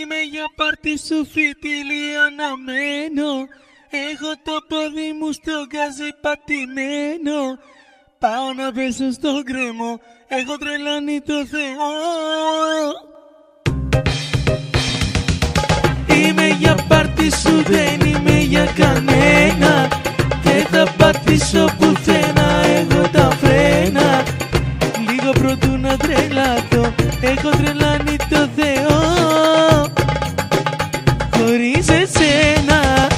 Είμαι για πάρτι σου φιτίλι αναμένο. Έχω το πόδι μου στο γκάζι πατημένο. Πάω να πέσω στο γκρέμο Έχω τρελάνει το Θεό. Είμαι για πάρτι σου δεν είμαι για κανένα. Δεν θα πατήσω πουθενά εγώ τα φρένα. Λίγο πρωτού να τρελαθώ. Έχω τρελάνει το Θεό Corinthians cena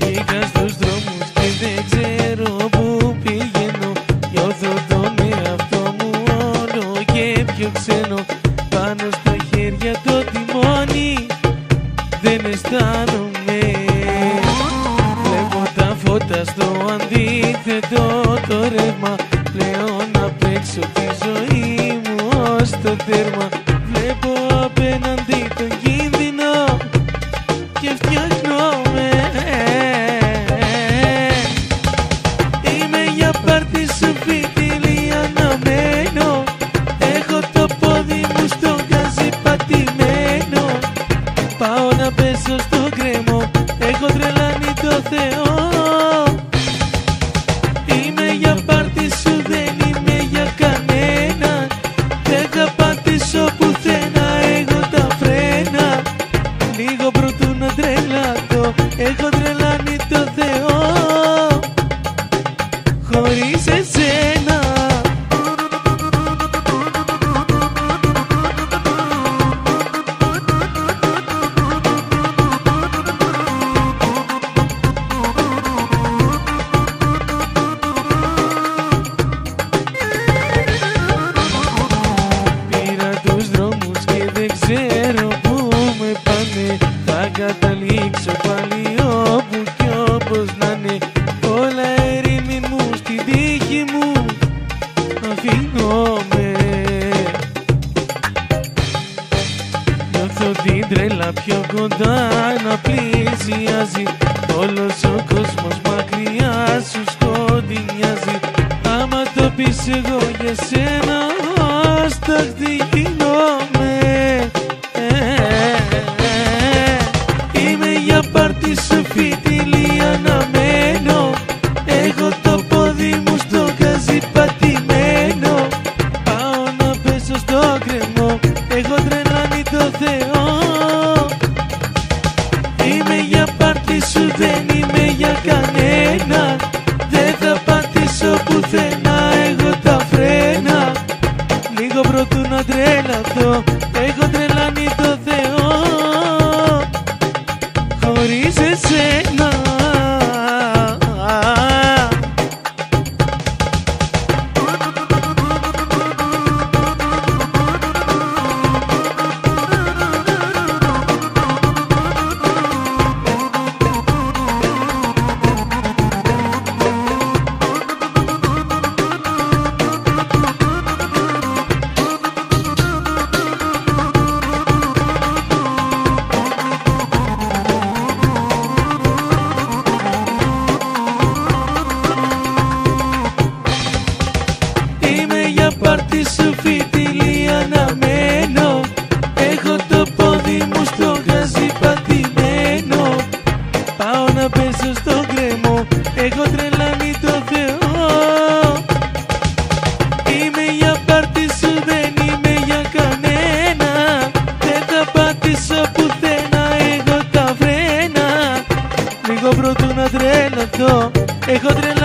Because στο αντίθετο το ρεύμα. Λέω να παίξω τη ζωή μου ως το τέρμα. Βλέπω απέναντι τον κίνδυνο και φτιάχνομαι. Είμαι για πάρτι σου φιτίλι αναμένο Έχω το πόδι μου στο γκάζι πατημένο. Πάω να πέσω στο γκρέμο Έχω τρελάνει το Θεό καταλήξω πάλι όπου κι όπως να είναι. Όλα ερήμη μου στη τύχη μου Αφήνομαι Νιώθω την τρέλα πιο κοντά να πλησιάζει Όλος ο κόσμος μακριά σου σκοτεινιάζει Άμα το πεις εγώ για σένα άσταχτη κρεμό Έχω τρελάνει το εγώ τα φρένα